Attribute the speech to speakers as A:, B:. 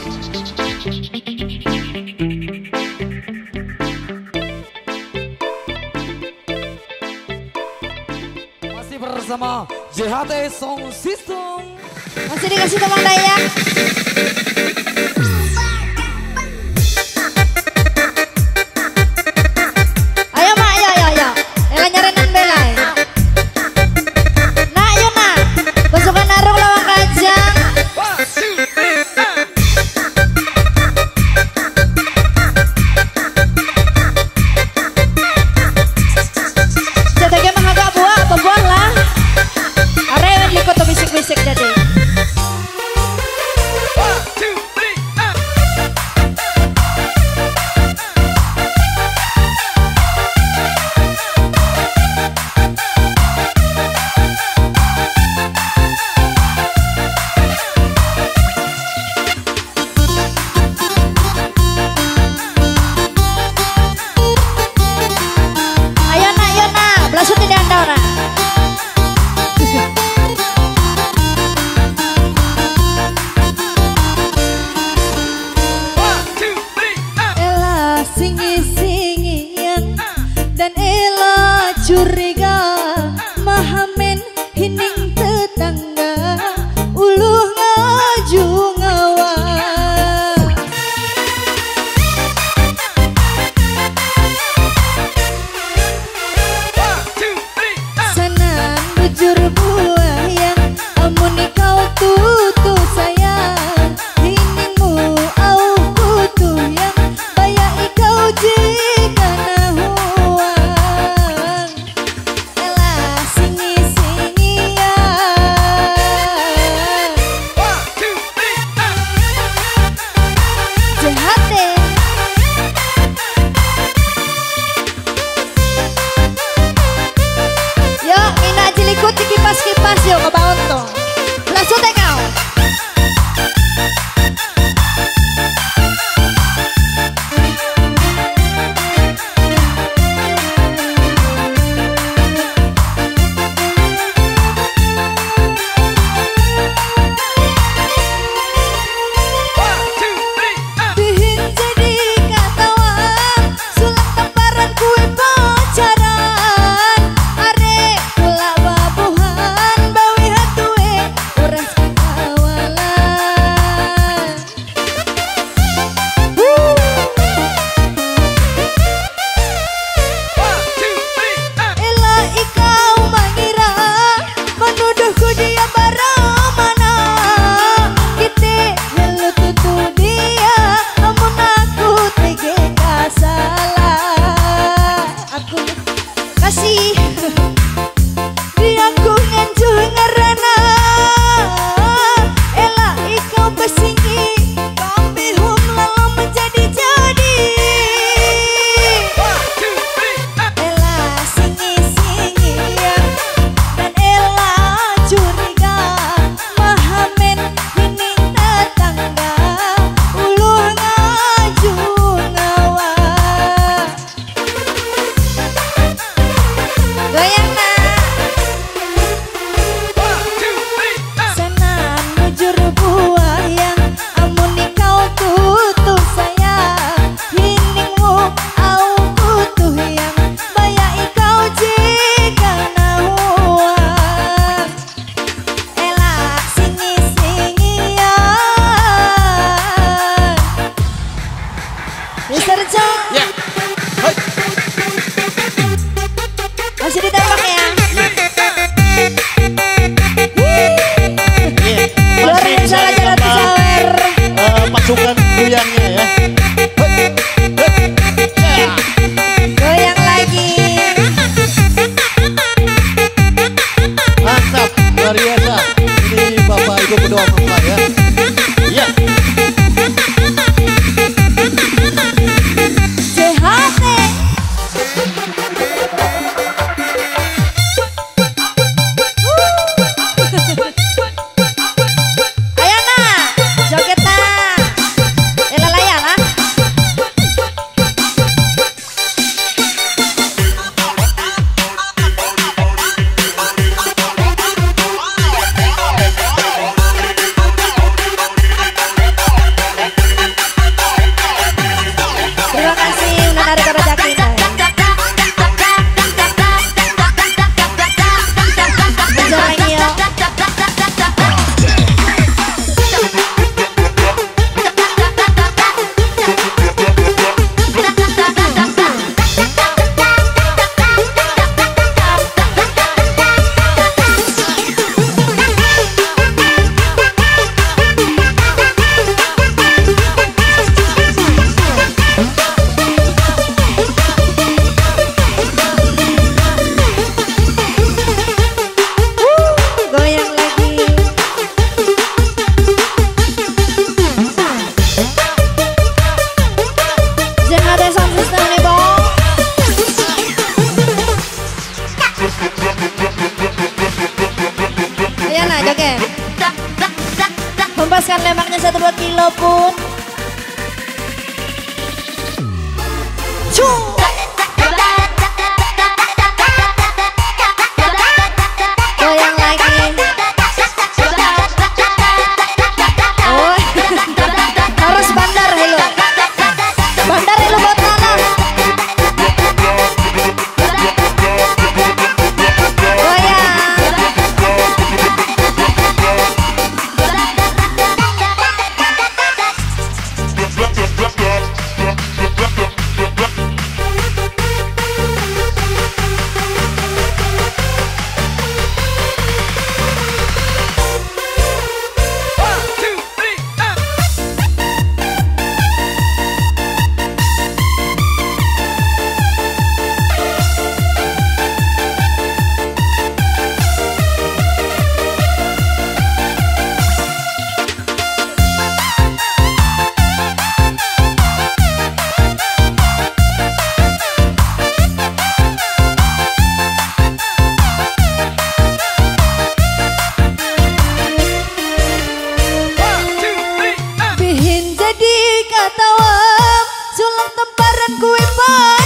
A: Masih bersama JHT Song System.
B: Masih dikasih teman dayak. Juru buaya Amun kau tuh ¡No! Satu dua kilo pun. Cuk. jadi katawam sulam temparan kue pak.